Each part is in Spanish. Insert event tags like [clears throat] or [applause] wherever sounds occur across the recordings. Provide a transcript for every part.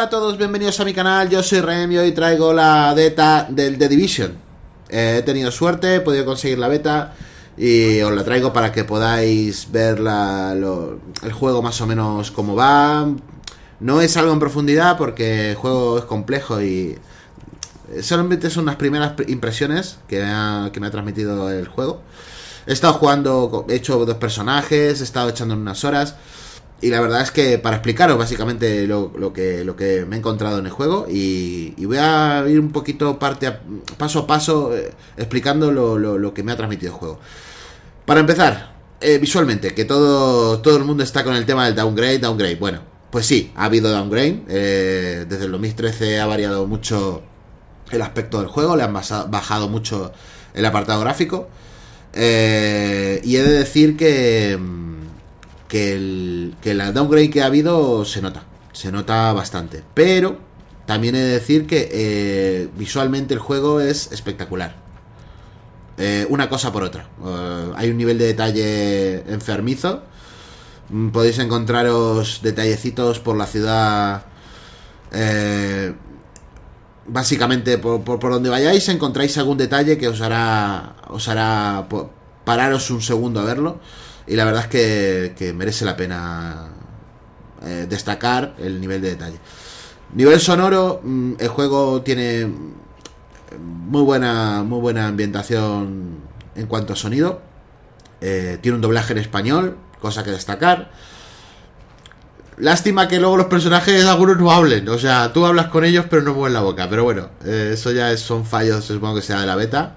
Hola a todos, bienvenidos a mi canal, yo soy Rem y traigo la beta del The Division. Eh, he tenido suerte, he podido conseguir la beta y os la traigo para que podáis ver la- el juego más o menos cómo va. No es algo en profundidad porque el juego es complejo y solamente son unas primeras pr- impresiones que me ha, que me ha transmitido el juego. He estado jugando, he hecho dos personajes, he estado echando unas horas. Y la verdad es que para explicaros básicamente lo, lo que, lo que me he encontrado en el juego y, y voy a ir un poquito parte a- paso a paso eh, explicando lo, lo- que me ha transmitido el juego. Para empezar, eh, visualmente, que todo, todo el mundo está con el tema del downgrade, downgrade. Bueno, pues sí, ha habido downgrade. eh, desde el 2013 ha variado mucho el aspecto del juego, le han bajado mucho el apartado gráfico. Eh, y he de decir que, mm, que, el, que la downgrade que ha habido se nota, se nota bastante. Pero también he de decir que eh, visualmente el juego es espectacular. Eh, una cosa por otra. Eh, hay un nivel de detalle enfermizo. Mm, Podéis encontraros detallecitos por la ciudad. eh, básicamente por, por- por donde vayáis encontráis algún detalle que os hará os hará pararos un segundo a verlo y la verdad es que, merece la pena eh, destacar el nivel de detalle nivel sonoro mm, el juego tiene muy buena muy buena ambientación en cuanto a sonido Eh, tiene un doblaje en español cosa que destacar Lástima que luego los personajes algunos no hablen. O sea, tú hablas con ellos pero no mueven la boca. Pero bueno, eh, eso ya son fallos, supongo que sea de la beta.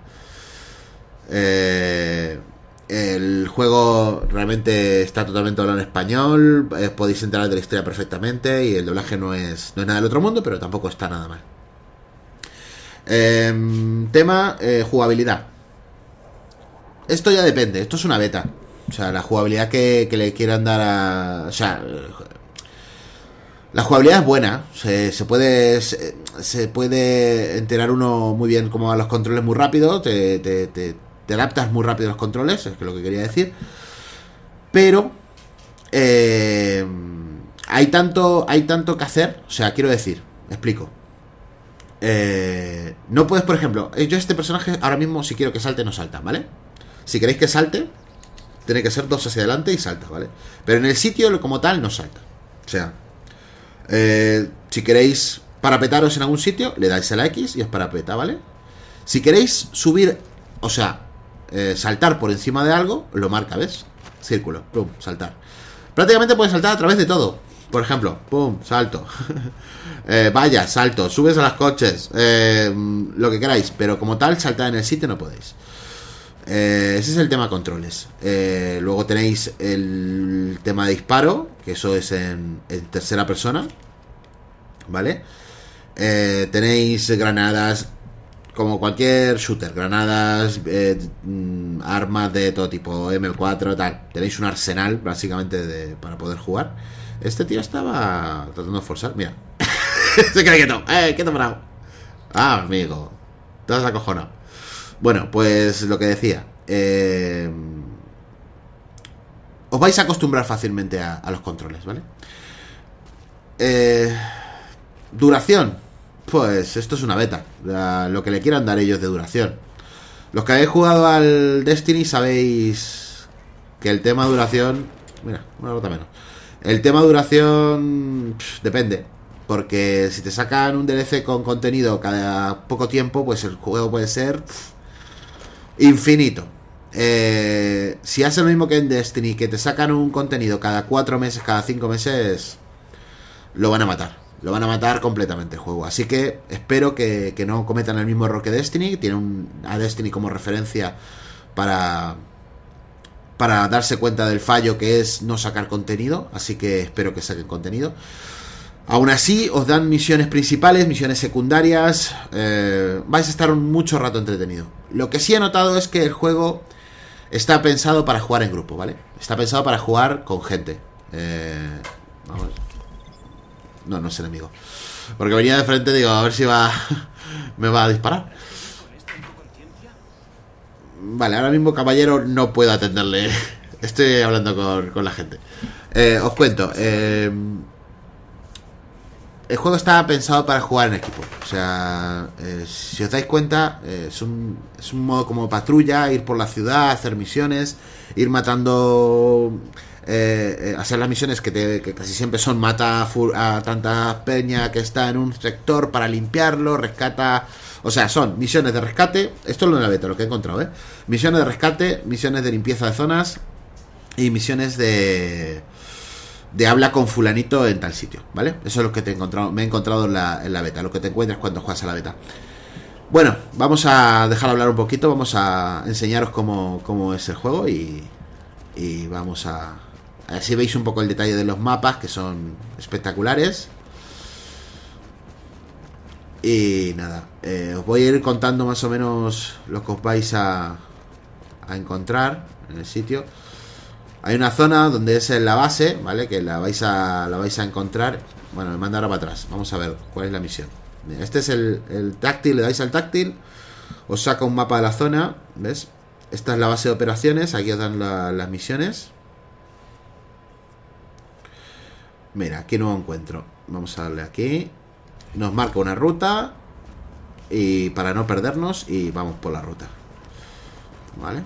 Eh, el juego realmente está totalmente hablado en español. eh, podéis enterar de la historia perfectamente. Y el doblaje no es, no es nada del otro mundo, pero tampoco está nada mal. Em, tema eh, jugabilidad. Esto ya depende, esto es una beta. O sea, la jugabilidad que, le quieran dar a. O sea, la jugabilidad es buena. Se, puede. Se, se puede enterar uno muy bien cómo van los controles muy rápido. Te, te- te- te adaptas muy rápido a los controles, es que lo que quería decir. Pero. eh, hay tanto. Hay tanto que hacer. O sea, quiero decir. explico. Eh, no puedes, por ejemplo, eh, yo este personaje ahora mismo si quiero que salte no salta, ¿vale? Si queréis que salte, tiene que ser dos hacia adelante y salta, ¿vale? Pero en el sitio como tal no salta. O sea, eh, si queréis parapetaros en algún sitio, le dais a la X y os parapeta, ¿vale? Si queréis subir, o sea, eh, saltar por encima de algo, lo marca, ¿ves? Círculo, pum, saltar. Prácticamente puedes saltar a través de todo. Por ejemplo, pum, salto. [laughs] Eh, vaya, salto, subes a los coches, eh, lo que queráis, pero como tal, saltar en el sitio no podéis. Ese es el tema controles. Luego tenéis el tema de disparo, que eso es en, tercera persona. ¿Vale? Tenéis granadas, como cualquier shooter, granadas, eh, mm, armas de todo tipo, M4, tal. Tenéis un arsenal, básicamente, de, para poder jugar. Este tío estaba tratando de forzar, mira. [laughs] Se queda quieto, eh, quieto parado. Ah, amigo, has acojonado. Bueno, pues lo que decía. eh, os vais a acostumbrar fácilmente a, a los controles, ¿vale? Eh, duración. Pues esto es una beta. Lo que le quieran dar ellos de duración. Los que habéis jugado al Destiny sabéis que el tema duración... Mira, una nota menos. El tema duración depende. Porque si te sacan un DLC con contenido cada poco tiempo, pues el juego puede ser infinito. Eh, si hace lo mismo que en Destiny, que te sacan un contenido cada cuatro meses, cada cinco meses, lo van a matar. Lo van a matar completamente el juego. Así que espero que, que no cometan el mismo error que Destiny. Tiene un, a Destiny como referencia para, para darse cuenta del fallo que es no sacar contenido. Así que espero que saquen contenido. Aún así, os dan misiones principales, misiones secundarias. eh, vais a estar mucho rato entretenido. Lo que sí he notado es que el juego está pensado para jugar en grupo, ¿vale? Está pensado para jugar con gente. Eh, vamos. No, no es enemigo. Porque venía de frente, digo, a ver si va. [laughs] me va a disparar. Vale, ahora mismo, caballero, no puedo atenderle. [laughs] Estoy hablando con, con la gente. Eh, os cuento. Eh, el juego está pensado para jugar en equipo. O sea, eh, si os dais cuenta, eh, es, es un modo como patrulla, ir por la ciudad, hacer misiones, ir matando... Eh, hacer las misiones que, te, que, casi siempre son mata a tanta peña que está en un sector para limpiarlo, rescata... O sea, son misiones de rescate, esto es lo de la beta, lo que he encontrado, ¿eh? Misiones de rescate, misiones de limpieza de zonas y misiones de de habla con fulanito en tal sitio, ¿vale? Eso es lo que te he encontrado, me he encontrado en la, en la beta, lo que te encuentras cuando juegas a la beta. Bueno, vamos a dejar hablar un poquito, vamos a enseñaros cómo, cómo es el juego y, y vamos a... Así veis un poco el detalle de los mapas, que son espectaculares. Y nada, eh, os voy a ir contando más o menos lo que os vais a, encontrar en el sitio. Hay una zona donde es la base, ¿vale? Que la vais a, la vais a encontrar. Bueno, me manda ahora para atrás. Vamos a ver cuál es la misión. Este es el, táctil, le dais al táctil. Os saca un mapa de la zona, ¿ves? Esta es la base de operaciones, aquí os dan las misiones. Mira, aquí no encuentro. Vamos a darle aquí. Nos marca una ruta. Y para no perdernos, y vamos por la ruta. ¿Vale?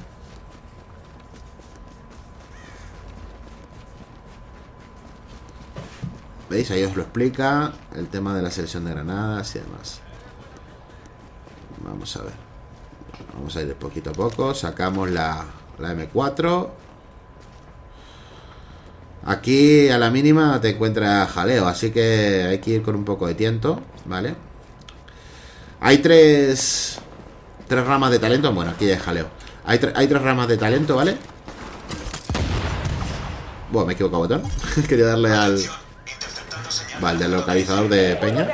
¿Veis? Ahí os lo explica el tema de la selección de granadas y demás. Vamos a ver. Vamos a ir poquito a poco. Sacamos la, la M4. Aquí a la mínima te encuentras jaleo, así que hay que ir con un poco de tiento, ¿vale? Hay tres... Tres ramas de talento. Bueno, aquí hay jaleo. Hay, hay tres ramas de talento, ¿vale? Bueno, me he equivocado botón. [laughs] Quería darle al... Vale, del localizador de Peña.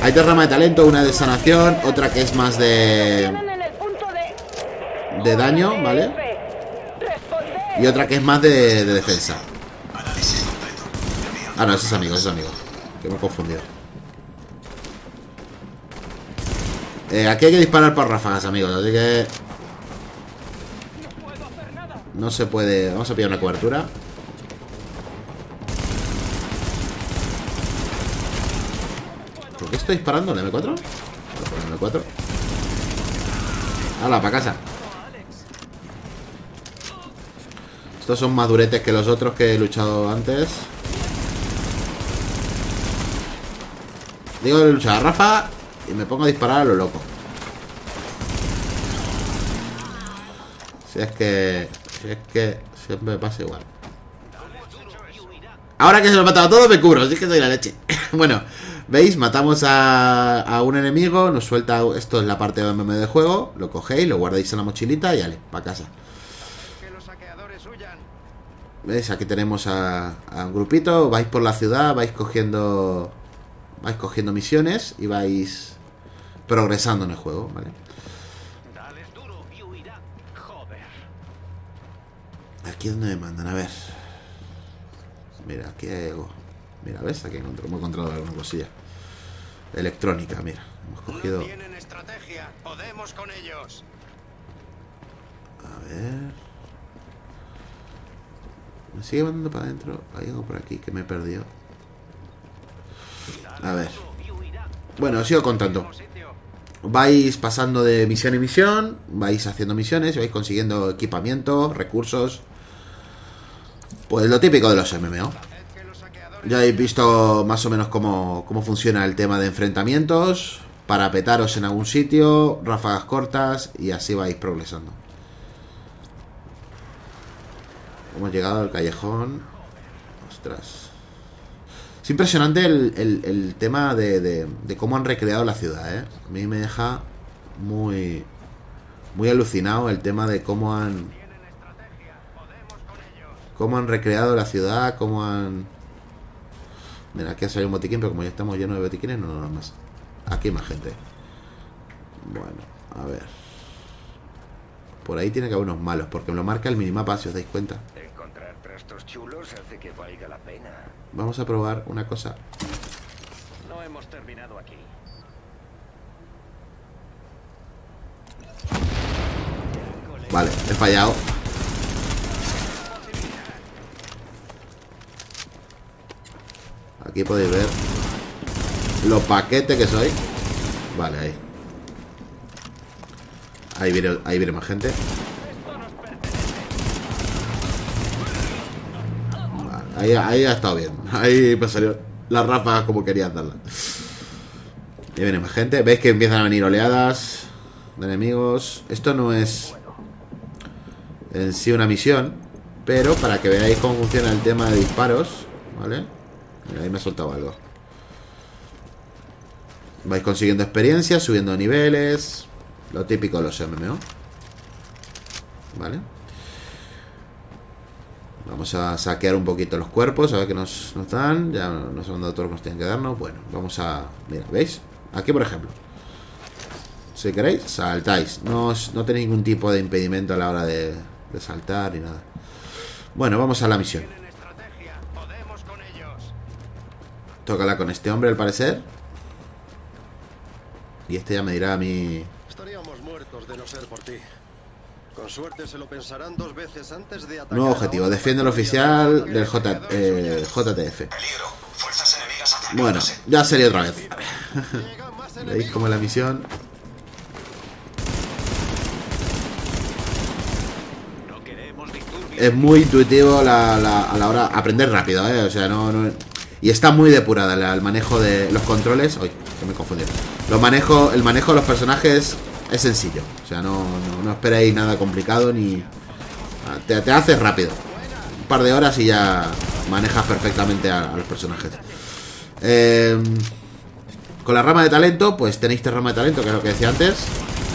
Hay tres ramas de talento, una de sanación, otra que es más de... De daño, ¿vale? Y otra que es más de, defensa. Ah, no, ese es amigo, ese es amigo. Que me he confundido. Eh, aquí hay que disparar por ráfagas, amigos, así que... No se puede... Vamos a pillar una cobertura. qué estoy disparando? ¿El M4? ¿El M4? ¡Hala, para casa! Estos son más duretes que los otros que he luchado antes. Digo, he luchado a Rafa y me pongo a disparar a lo loco. Si es que... Si es que siempre pasa igual. Ahora que se lo he matado todo, me cubro. Así que soy la leche. [laughs] bueno, ¿Veis? Matamos a, un enemigo, nos suelta... Esto es la parte de MM de juego, lo cogéis, lo guardáis en la mochilita y ale, para casa. ¿Veis? Aquí tenemos a, un grupito, vais por la ciudad, vais cogiendo... Vais cogiendo misiones y vais progresando en el juego, ¿vale? Aquí es donde me mandan, a ver. Mira, aquí hay algo. Mira, ¿ves? Aquí hemos encontrado alguna cosilla. Electrónica, mira. Hemos cogido... estrategia. Podemos con ellos. A ver... Me sigue mandando para adentro. Hay algo por aquí que me he perdido. A ver. Bueno, os sigo contando. Vais pasando de misión en misión, vais haciendo misiones, vais consiguiendo equipamiento, recursos. Pues lo típico de los MMO. Ya habéis visto más o menos cómo, funciona el tema de enfrentamientos. Para petaros en algún sitio, ráfagas cortas y así vais progresando. Hemos llegado al callejón. Ostras. Es impresionante el, tema de, de, cómo han recreado la ciudad, ¿eh? A mí me deja muy, muy alucinado el tema de cómo han... Cómo han recreado la ciudad, cómo han Mira, aquí ha salido un botiquín, pero como ya estamos llenos de botiquines, no nada más. Aquí hay más gente. Bueno, a ver. Por ahí tiene que haber unos malos, porque me lo marca el minimapa, si os dais cuenta. Hace que valga la pena. Vamos a probar una cosa. No hemos terminado aquí. Vale, he fallado. Aquí podéis ver Lo paquete que soy. Vale, ahí. Ahí viene, ahí viene más gente. Ahí, ha estado bien. Ahí me salió la rafa como quería darla. Ahí viene más gente. ¿Veis que empiezan a venir oleadas de enemigos? Esto no es en sí una misión, pero para que veáis cómo funciona el tema de disparos, ¿vale? ahí me ha soltado algo. Vais consiguiendo experiencia, subiendo niveles, lo típico de los MMO. ¿Vale? Vamos a saquear un poquito los cuerpos, a ver qué nos, nos dan. Ya nos han dado todos los que nos tienen que darnos. Bueno, vamos a... Mira, ¿veis? Aquí, por ejemplo. Si queréis, saltáis. No, no tenéis ningún tipo de impedimento a la hora de, de saltar ni nada. Bueno, vamos a la misión. Tócala con este hombre, al parecer. Y este ya me dirá a mí... Estaríamos muertos de no ser por ti. Con suerte se lo pensarán dos veces antes de atacar Nuevo objetivo, defiende el oficial del J, eh, JTF. Bueno, ya sería otra vez. [laughs] ¿Veis cómo es la misión? Es muy intuitivo la, la, a la hora aprender rápido, ¿eh? O sea, no, no, y está muy depurada el manejo de los controles. Uy, que me confundí. Los manejo, el manejo de los personajes es sencillo. O sea, no, no, esperéis nada complicado ni... Ah, te, te haces rápido. Un par de horas y ya manejas perfectamente a, los personajes. Em, con la rama de talento, pues tenéis tres ramas de talento, que es lo que decía antes.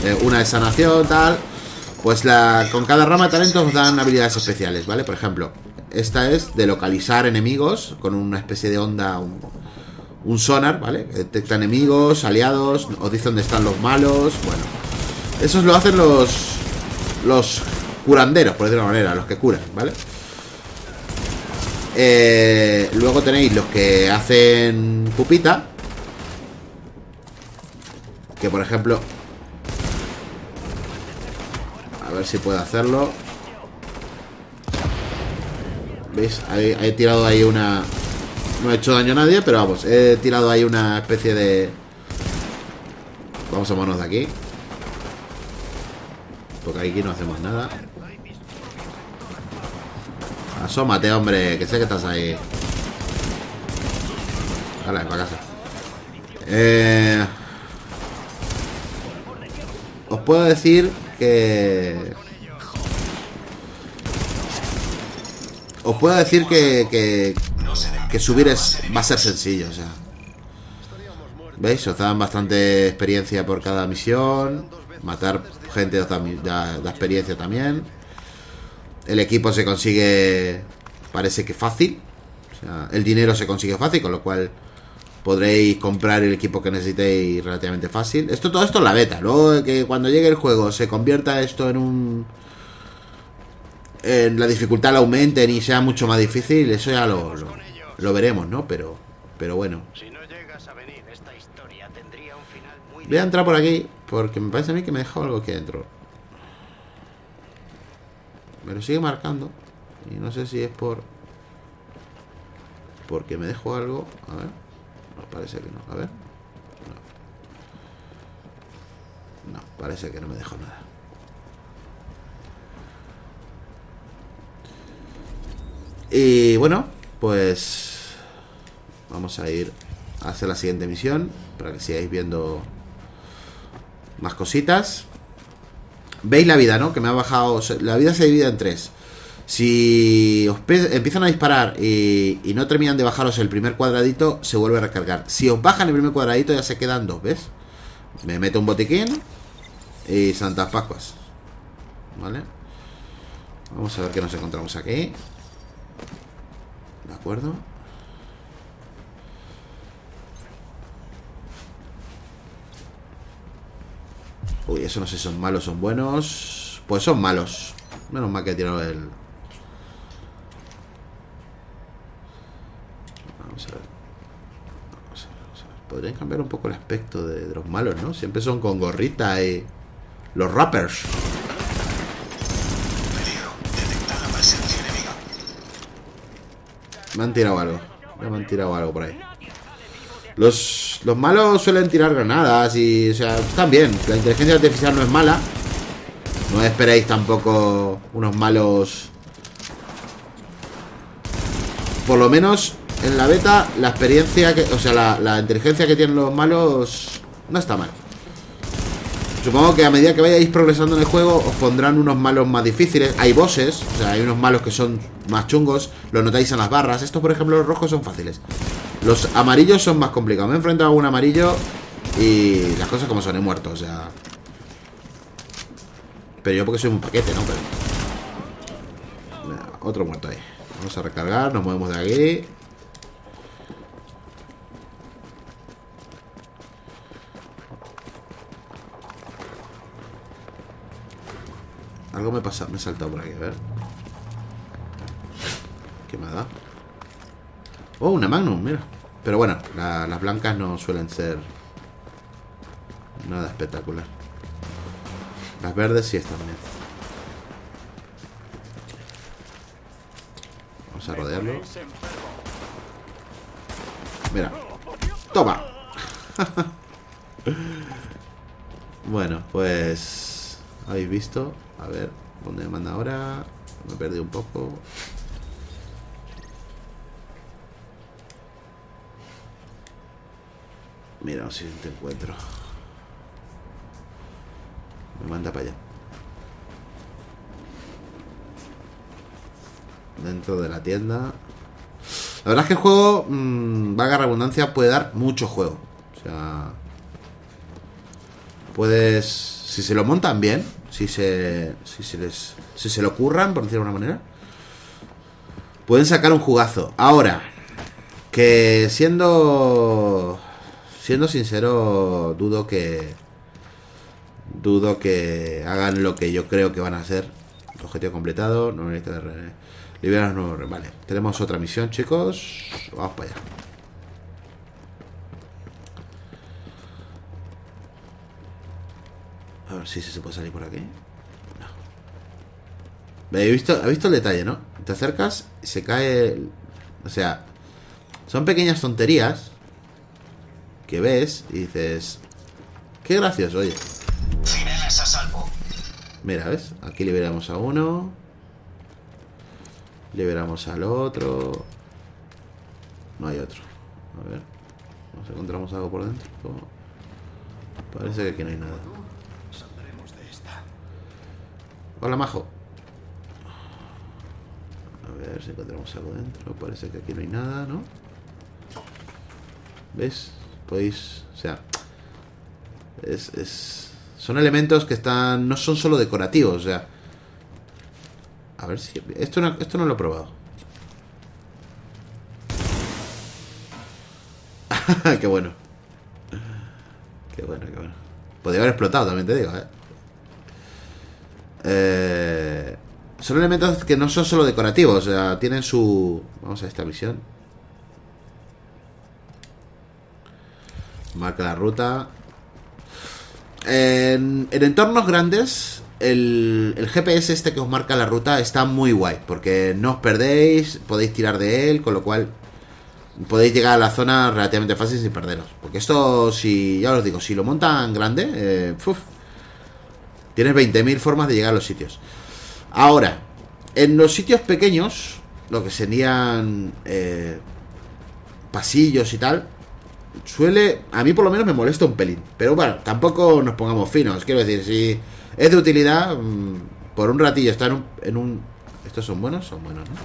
Eh, una de sanación, tal. Pues la, con cada rama de talento os dan habilidades especiales, ¿vale? Por ejemplo, esta es de localizar enemigos con una especie de onda, un, sonar, ¿vale? Detecta enemigos, aliados, os dice dónde están los malos, bueno. Eso lo hacen los, los curanderos, por decirlo de una manera, los que curan, ¿vale? Eh, luego tenéis los que hacen pupita. Que por ejemplo... A ver si puedo hacerlo. ¿Veis? He, tirado ahí una... No he hecho daño a nadie, pero vamos, he tirado ahí una especie de... Vamos a movernos de aquí. Porque aquí no hacemos nada. Asómate, hombre, que sé que estás ahí. Vale, para casa. Eh... Os puedo decir que... Os puedo decir que, que, subir es, va a ser sencillo, o sea. ¿Veis? Os dan bastante experiencia por cada misión. Matar gente da, experiencia también. El equipo se consigue, parece que fácil. O sea, el dinero se consigue fácil, con lo cual podréis comprar el equipo que necesitéis relativamente fácil. Esto todo esto es la beta. Luego que cuando llegue el juego se convierta esto en un la dificultad la aumenten y sea mucho más difícil, eso ya lo, lo, veremos, ¿no? Pero, pero bueno. Voy a entrar por aquí porque me parece a mí que me he dejado algo aquí adentro. Me lo sigue marcando. Y no sé si es por... Porque me dejo algo. A ver. No, parece que no. A ver. No. No, parece que no me dejo nada. Y bueno, pues vamos a ir a hacer la siguiente misión para que sigáis viendo más cositas. Veis la vida, ¿no? Que me ha bajado... La vida se divide en tres. Si os empiezan a disparar y, y, no terminan de bajaros el primer cuadradito, se vuelve a recargar. Si os bajan el primer cuadradito, ya se quedan dos, ¿ves? Me meto un botiquín y Santas Pascuas. ¿Vale? Vamos a ver qué nos encontramos aquí. ¿De acuerdo? Uy, eso no sé si son malos o son buenos. Pues son malos. Menos mal que he tirado el... Vamos a ver. Vamos a ver, vamos a ver. Podrían cambiar un poco el aspecto de, los malos, ¿no? Siempre son con gorrita y... Los rappers. Me han tirado algo. Me han tirado algo por ahí. Los, los malos suelen tirar granadas y, o sea, están bien. La inteligencia artificial no es mala. No esperéis tampoco unos malos... Por lo menos en la beta, la experiencia que... O sea, la, la inteligencia que tienen los malos no está mal. Supongo que a medida que vayáis progresando en el juego os pondrán unos malos más difíciles. Hay bosses, o sea, hay unos malos que son más chungos. Lo notáis en las barras. Estos, por ejemplo, los rojos son fáciles. Los amarillos son más complicados. Me he enfrentado a un amarillo y las cosas como son, he muerto, o sea... Pero yo porque soy un paquete, ¿no? Pero... otro muerto ahí. Vamos a recargar, nos movemos de aquí. Algo me pasa, me he saltado por aquí, a ver. ¿Qué me da? Oh, una Magnum, mira. Pero bueno, las blancas no suelen ser nada espectacular. Las verdes sí están bien. Vamos a rodearlo. Mira. Toma. [laughs] bueno, pues... Habéis visto. A ver, ¿dónde me manda ahora? Me perdí un poco. Mira, si te encuentro. Me manda para allá. Dentro de la tienda. La verdad es que el juego, mmm, vaga redundancia, puede dar mucho juego. O sea... Puedes... Si se lo montan bien, si se, si se les si se lo curran, por decirlo de una manera, pueden sacar un jugazo. Ahora, que siendo siendo sincero, dudo que dudo que hagan lo que yo creo que van a hacer. Objetivo completado, no necesita liberar nuevos. Vale, tenemos otra misión, chicos. Vamos para allá. A ver si se puede salir por aquí. No. ¿Has visto, visto el detalle, no? Te acercas se cae... O sea, son pequeñas tonterías que ves y dices... Qué gracioso, oye. Mira, ¿ves? Aquí liberamos a uno. Liberamos al otro. No hay otro. A ver. Nos encontramos algo por dentro. Parece que aquí no hay nada. Hola, majo. A ver si encontramos algo dentro. Parece que aquí no hay nada, ¿no? ¿Ves? Podéis... O sea... Es, son elementos que están... No son solo decorativos, o sea... A ver si... Esto no, esto no lo he probado. [laughs] qué bueno. Qué bueno, qué bueno. Podría haber explotado, también te digo, ¿eh? Eh, son elementos que no son solo decorativos, o sea, tienen su... Vamos a esta misión. Marca la ruta. En, entornos grandes, el, el, GPS este que os marca la ruta está muy guay, porque no os perdéis, podéis tirar de él, con lo cual podéis llegar a la zona relativamente fácil sin perderos. Porque esto, si ya os digo, si lo montan grande, eh, Tienes 20.000 formas de llegar a los sitios. Ahora, en los sitios pequeños, lo que serían eh, pasillos y tal, suele, a mí por lo menos me molesta un pelín. Pero bueno, tampoco nos pongamos finos. Quiero decir, si es de utilidad, mm, por un ratillo estar en un, ¿Estos son buenos? Son buenos, ¿no?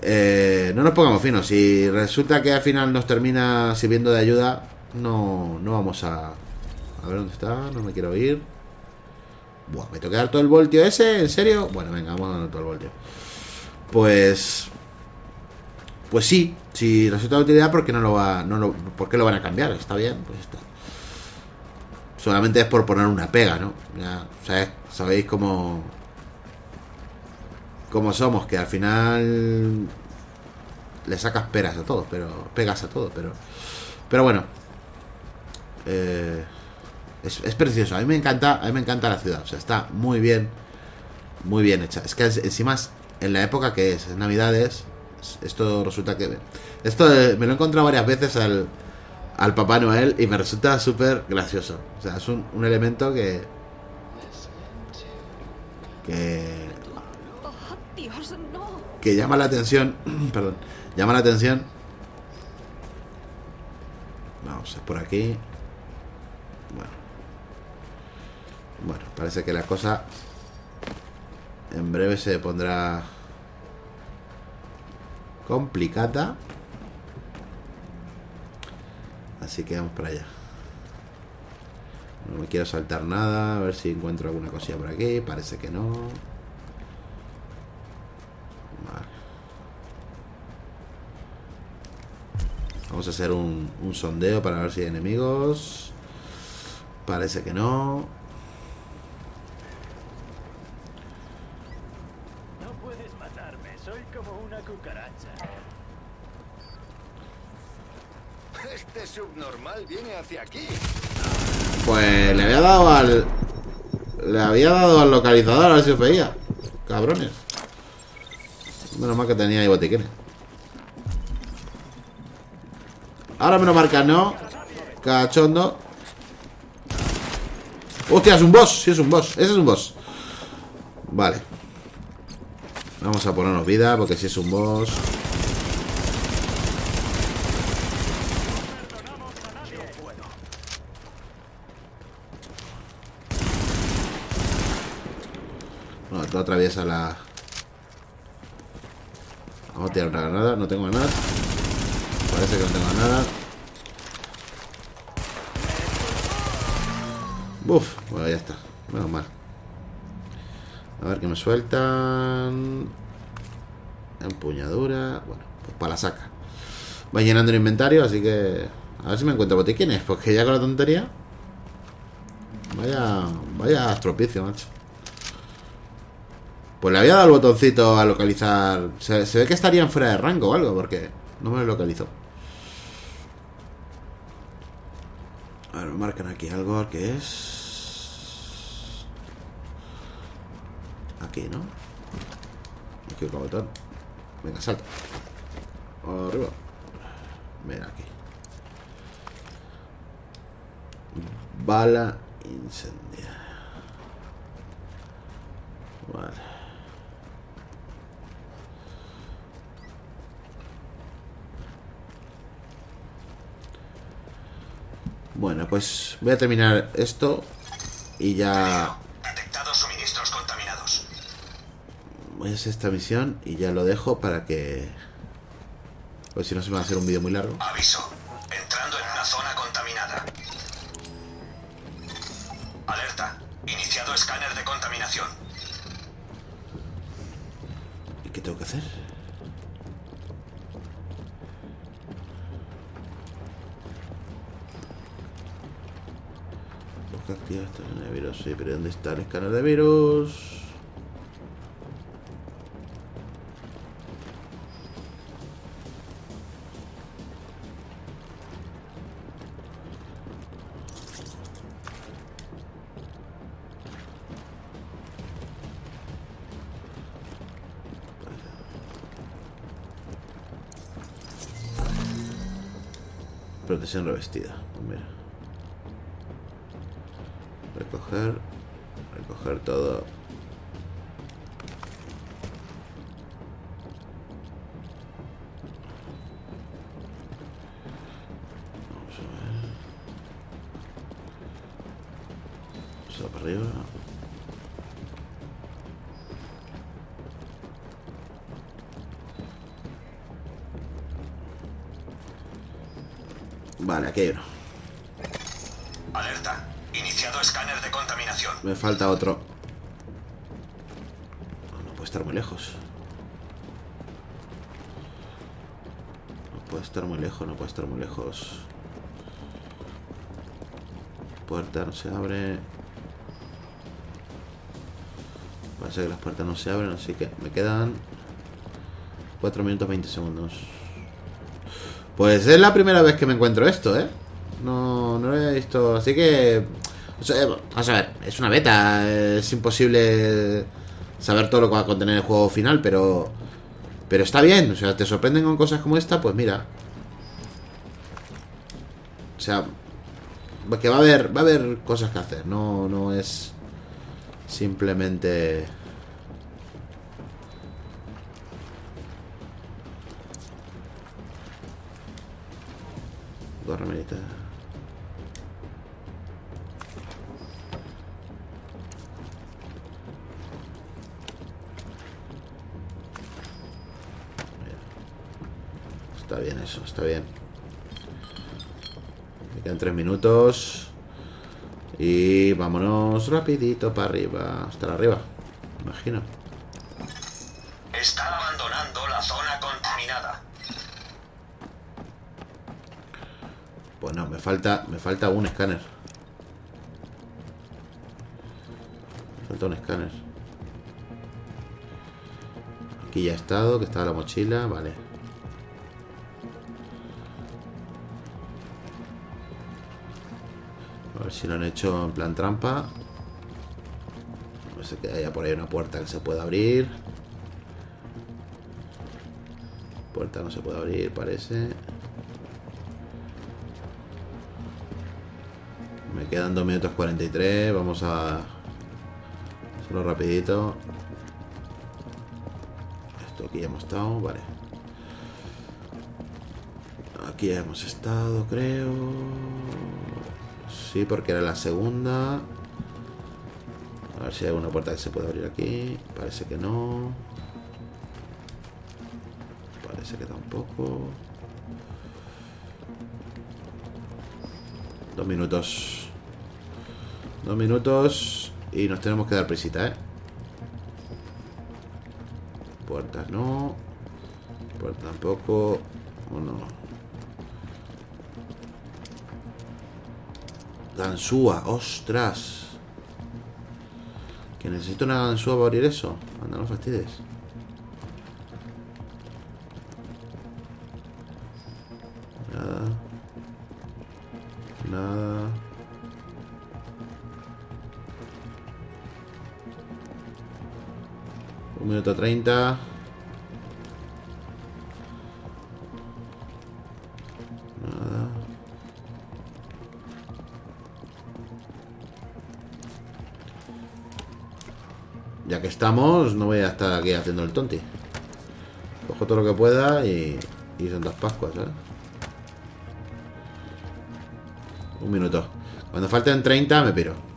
Eh, no nos pongamos finos. Si resulta que al final nos termina sirviendo de ayuda, no, no vamos a, a ver dónde está, no me quiero ir. Buah, me que dar todo el voltio ese, ¿en serio? Bueno, venga, vamos a dar todo el voltio. Pues. Pues sí, si resulta de utilidad, ¿por qué no lo va. No lo, ¿Por qué lo van a cambiar? Está bien, pues está. Solamente es por poner una pega, ¿no? Ya, sabéis cómo. Cómo somos, que al final. Le sacas peras a todos, pero. Pegas a todos, pero. Pero bueno. Eh. Es, precioso. A mí me encanta, a mí me encanta la ciudad. O sea, está muy bien, muy bien hecha. Es que encima en la época que es, Navidades, esto resulta que... Esto eh, me lo he encontrado varias veces al, al Papá Noel y me resulta súper gracioso. O sea, es un, un elemento que... Que... Que llama la atención. [clears throat] perdón. Llama la atención. Vamos, es por aquí. Bueno. Bueno, parece que la cosa en breve se pondrá complicada. Así que vamos para allá. No me quiero saltar nada, a ver si encuentro alguna cosilla por aquí. Parece que no. Vale. Vamos a hacer un, un sondeo para ver si hay enemigos. Parece que no. Puedes matarme, soy como una cucaracha. Este subnormal viene hacia aquí. Pues le había dado al. Le había dado al localizador a ver si os veía. Cabrones. Menos mal que tenía ahí botiquines. Ahora me lo marcan, ¿no? Cachondo. Hostia, es un boss. Sí, es un boss. Ese es un boss. Vale. Vamos a ponernos vida porque si es un boss. Bueno, tú atraviesa la... Vamos a tirar una granada. No tengo nada. Parece que no tengo nada. Uf, bueno, ya está. Menos mal. A ver qué me sueltan. Empuñadura. Bueno, pues para la saca. Va llenando el inventario, así que. A ver si me encuentro botiquines. Porque ya con la tontería. Vaya. Vaya estropicio, macho. Pues le había dado el botoncito a localizar. Se, se ve que estarían fuera de rango o algo, porque no me lo localizó. A ver, me marcan aquí algo que es. Aquí, ¿no? Aquí el botón. Venga, salta. Arriba. Mira aquí. Bala incendiaria. Vale. Bueno, pues voy a terminar esto y ya Detectados. Voy a hacer esta misión y ya lo dejo para que... Pues si no se me va a hacer un vídeo muy largo. Aviso. Entrando en una zona contaminada. Alerta. Iniciado escáner de contaminación. ¿Y qué tengo que hacer? Busca activar escáner de virus. Sí, pero ¿dónde está el escáner de virus? Revestida. Pues mira. Recoger. Recoger todo. Vale, aquí hay uno. Alerta. Iniciado escáner de contaminación. Me falta otro. No puede estar muy lejos. No puede estar muy lejos, no puede estar muy lejos. Puerta no se abre. Parece que las puertas no se abren, así que me quedan 4 minutos 20 segundos. Pues es la primera vez que me encuentro esto, ¿eh? No, no lo he visto. Así que. o sea, vamos a ver, es una beta. Es imposible saber todo lo que va a contener el juego final, pero. Pero está bien, o sea, te sorprenden con cosas como esta, pues mira. O sea, que va a haber, va a haber cosas que hacer, no, no es simplemente... Está bien eso, está bien. Me quedan tres minutos. Y vámonos rapidito para arriba. Hasta arriba, imagino. Están abandonando la zona contaminada. Pues no, me falta, me falta un escáner. Me falta un escáner. Aquí ya ha estado, que estaba la mochila, vale. A ver si lo han hecho en plan trampa. No sé que haya por ahí una puerta que se pueda abrir. Puerta no se puede abrir, parece. Quedan 2 minutos 43. Vamos a... Solo rapidito. Esto aquí ya hemos estado, vale. Aquí hemos estado, creo. Sí, porque era la segunda. A ver si hay alguna puerta que se puede abrir aquí. Parece que no. Parece que tampoco. Dos minutos. Dos minutos. Y nos tenemos que dar prisita, ¿eh? Puertas no. Puerta tampoco. O no. Gansúa, ostras. Que necesito una gansúa para abrir eso. Anda, no. Ya que estamos, no voy a estar aquí haciendo el tonti. Cojo todo lo que pueda y, son dos Pascuas, ¿sabes? Un minuto. Cuando falten 30 me piro.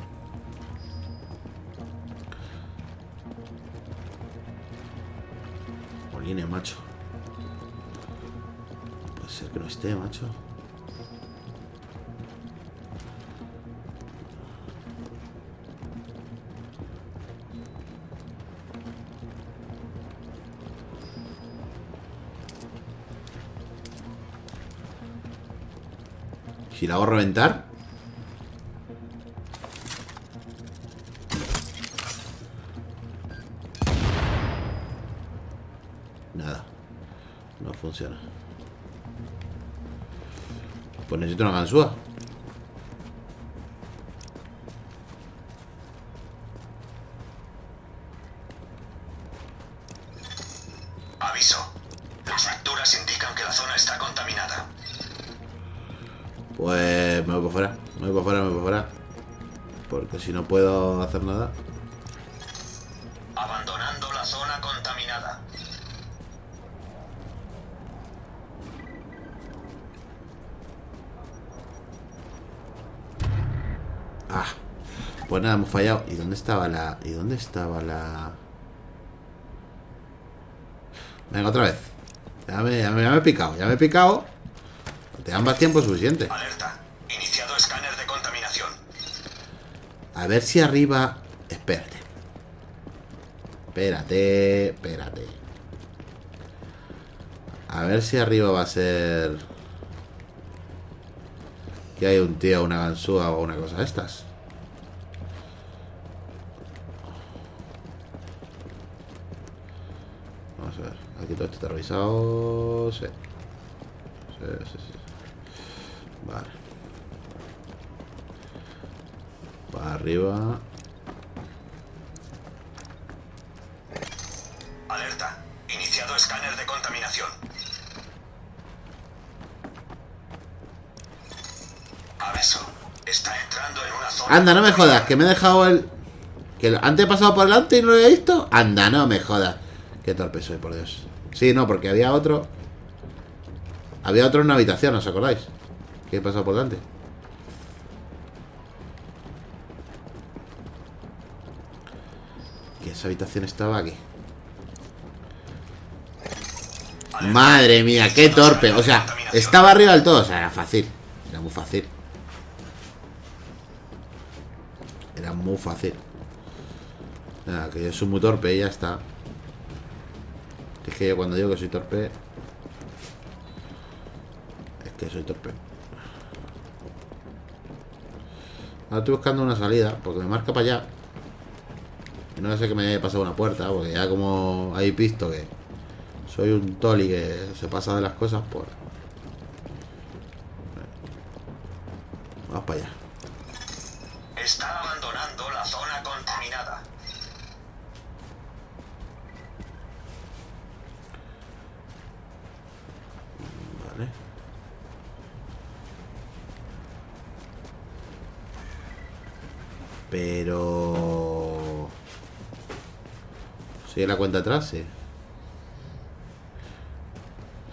Aviso. Las facturas indican que la zona está contaminada. Pues me voy para fuera. Me voy para fuera, me voy para fuera. Porque si no puedo hacer nada. Pues nada, hemos fallado. ¿Y dónde estaba la. ¿Y dónde estaba la. Venga, otra vez. Ya me, ya me, ya me he picado, ya me he picado. Te dan más tiempo suficiente. Alerta. Iniciado escáner de contaminación. A ver si arriba. Espérate. Espérate, espérate. A ver si arriba va a ser. Que hay un tío, una gansúa o una cosa de estas. Vamos a ver. Está revisado. Sí. Sí, sí, sí. Vale. Para arriba. Alerta. Iniciado escáner de contaminación. Aviso. Está entrando en una zona. Anda, no me jodas, que me he dejado el... Que antes he pasado por delante y no lo he visto. Anda, no me jodas. Qué torpe soy, por Dios. Sí, no, porque había otro... Había otro en una habitación, ¿os acordáis? Que he pasado por delante. Que esa habitación estaba aquí. Madre mía, qué torpe. O sea, estaba arriba del todo. O sea, era fácil. Era muy fácil. Era muy fácil. Que yo soy muy torpe y ya está. Es que yo cuando digo que soy torpe. Es que soy torpe. Ahora estoy buscando una salida, porque me marca para allá. Y no sé que me haya pasado una puerta, porque ya como habéis visto que soy un toli que se pasa de las cosas, pues. Vamos para allá. Está abandonando la zona contaminada. Vale. Pero... ¿Sigue la cuenta atrás? Sí.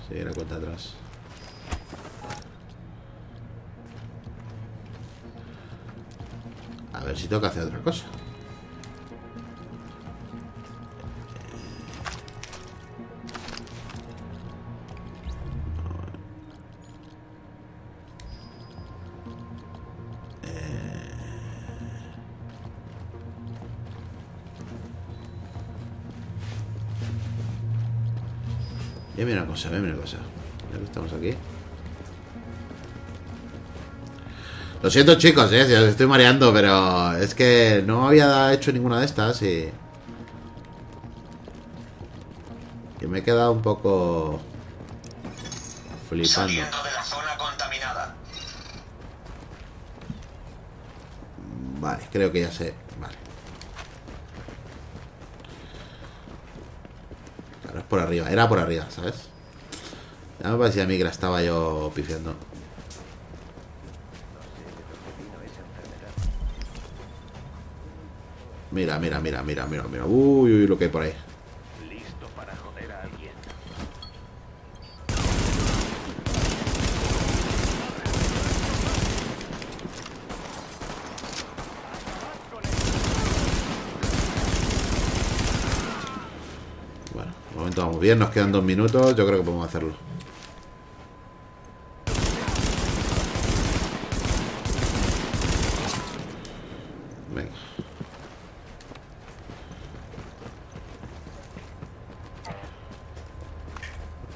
Sigue la cuenta atrás. A ver si tengo que hacer otra cosa. Cosa, una cosa. Ya que estamos aquí. Lo siento chicos, eh, si os estoy mareando, pero es que no había hecho ninguna de estas y... Y me he quedado un poco... Flipando. Saliendo de la zona contaminada. Vale, creo que ya sé. Vale. Claro, es por arriba. Era por arriba, ¿sabes? Ya me parecía a mí que la estaba yo pifiando. Mira, mira, mira, mira, mira, mira. Uy, uy, lo que hay por ahí. Listo para joder a alguien. Bueno, de momento vamos bien. Nos quedan dos minutos. Yo creo que podemos hacerlo. Venga.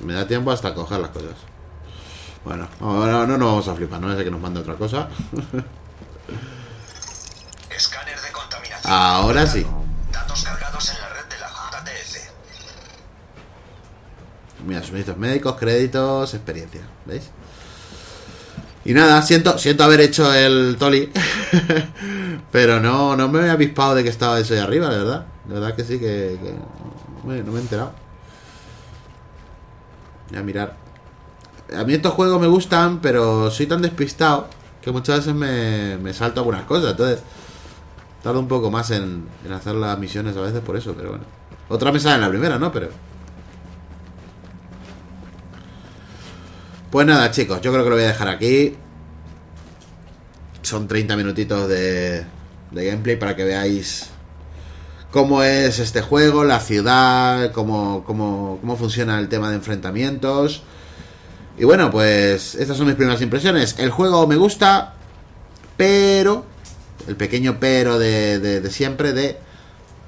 Me da tiempo hasta coger las cosas. Bueno, ahora no nos vamos a flipar, no es que nos mande otra cosa. [laughs] Escáner de contaminación. Ahora sí. Datos cargados en la red de la JTF. Mira, suministros médicos, créditos, experiencia. ¿Veis? Y nada, siento, siento haber hecho el Toli. [laughs] Pero no, no me había avispado de que estaba eso ahí arriba, de verdad. De verdad que sí, que, no me he enterado. Voy a mirar. A mí estos juegos me gustan, pero soy tan despistado que muchas veces me, me salto algunas cosas. Entonces, tardo un poco más en, en hacer las misiones a veces por eso, pero bueno. Otra me sale en la primera, ¿no? Pero. Pues nada, chicos, yo creo que lo voy a dejar aquí. Son 30 minutitos de, de gameplay para que veáis cómo es este juego, la ciudad, cómo, cómo, cómo funciona el tema de enfrentamientos. Y bueno, pues estas son mis primeras impresiones. El juego me gusta, pero, el pequeño pero de, de- siempre de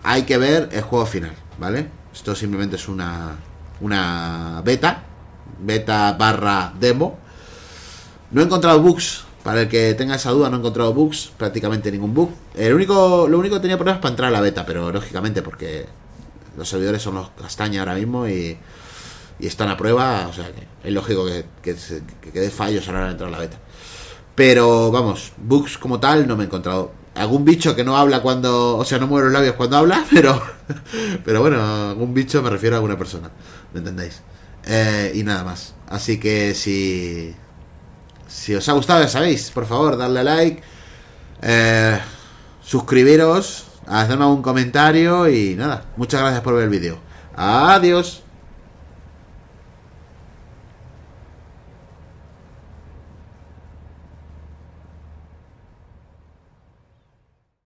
hay que ver el juego final, ¿vale? Esto simplemente es una, una beta, beta barra demo. No he encontrado bugs. Para el que tenga esa duda, no he encontrado bugs, prácticamente ningún bug. El único, lo único que tenía problemas para entrar a la beta, pero lógicamente porque los servidores son los castaña ahora mismo y, están a prueba, o sea que es lógico que, que, quede fallos a la hora entrar a la beta. Pero vamos, bugs como tal no me he encontrado. Algún bicho que no habla cuando. O sea, no mueve los labios cuando habla, [laughs] pero. Pero bueno, algún bicho me refiero a alguna persona. ¿Me entendéis? Eh, y nada más. Así que si, si os ha gustado, ya sabéis, por favor, darle a like, eh, suscribiros, hacerme un comentario y nada. Muchas gracias por ver el vídeo. Adiós.